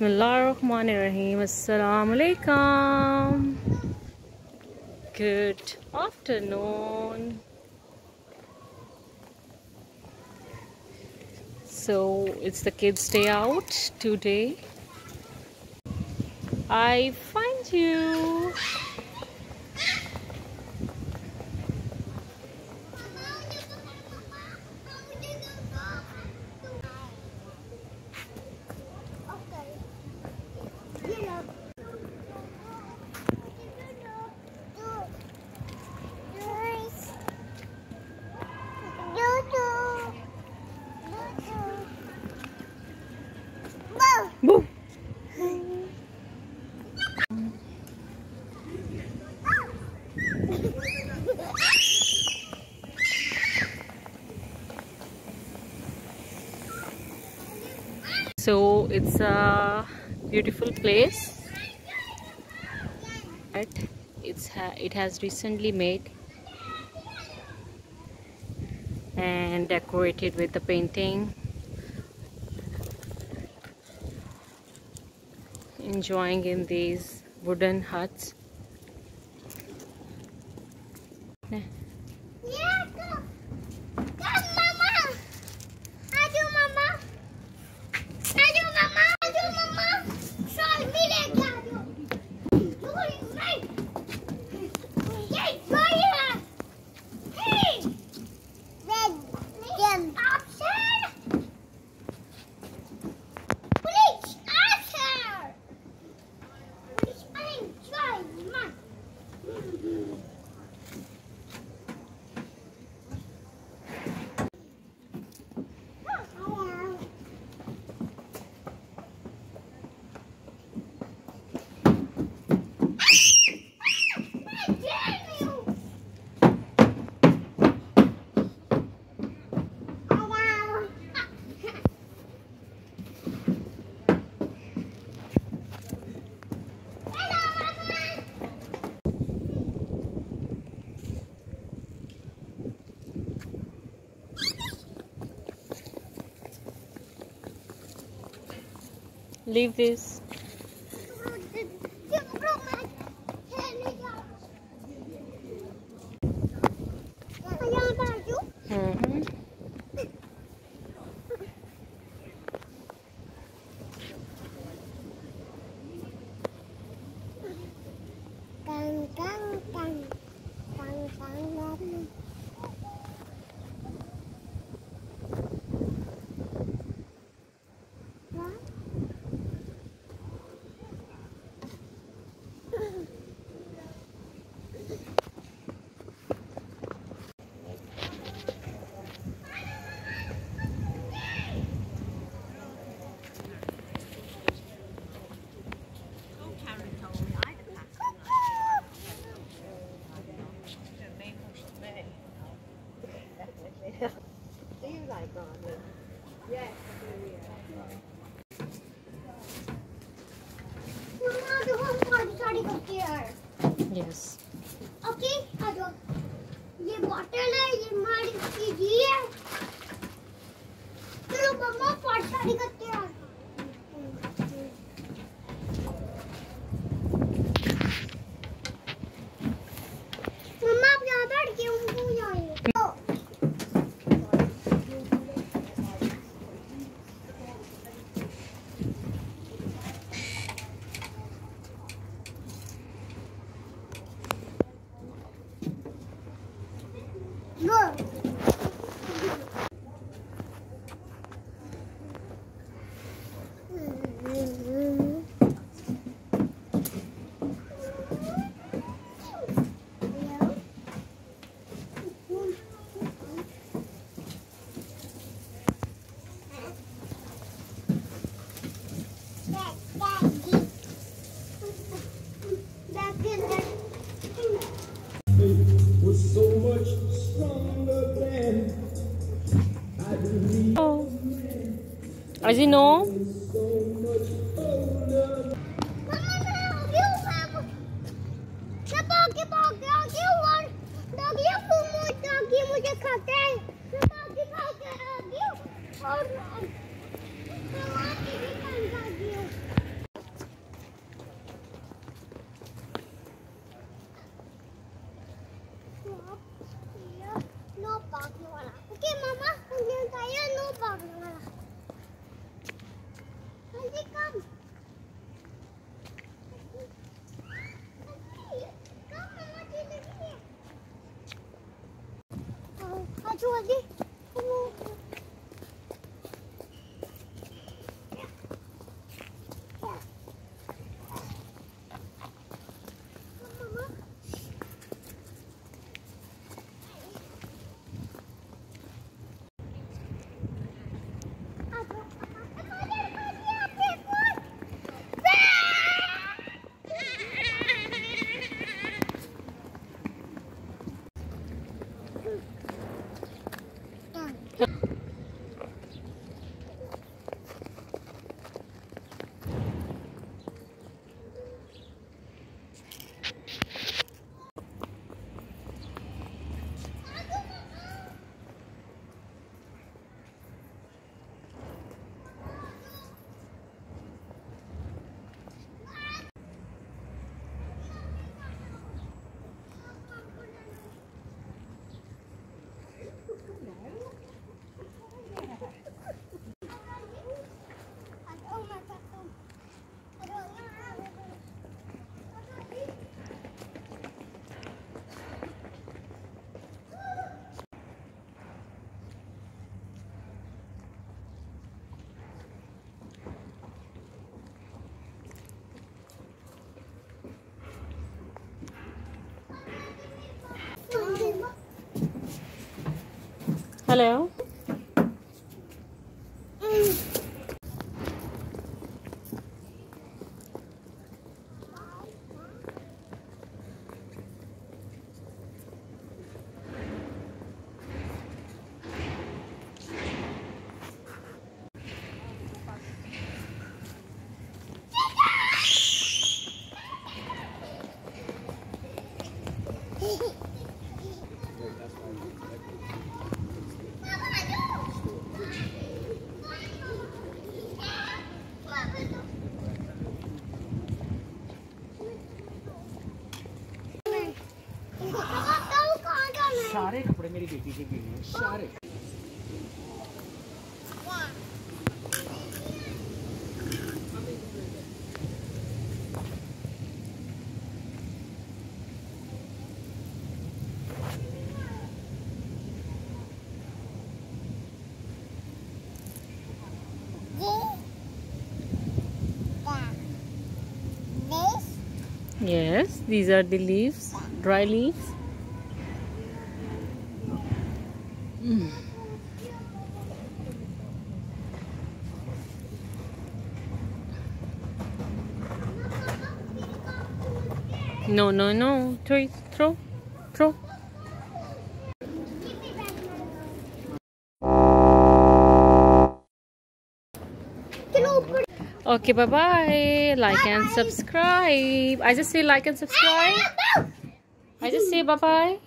Bismillahirrahmanirrahim. Assalamu alaikum. Good afternoon. So it's the kids' day out today. I find you. So it's a beautiful place. It's ha it has recently made and decorated with the painting. Enjoying in these wooden huts. Leave this. Yes. Okay, जाओ ये bottle है ये हमारी जी है चलो मम्मा party करते हैं As you know, Come, Mama, do you live here? Oh, how do you live? Hello. कपड़े मेरी बेटी के गीले हैं सारे This Yes, these are the leaves, dry leaves. Mm. No, no, no. Throw. Throw. Throw. Okay, bye bye. Like and subscribe. I just say like and subscribe. I just say bye bye.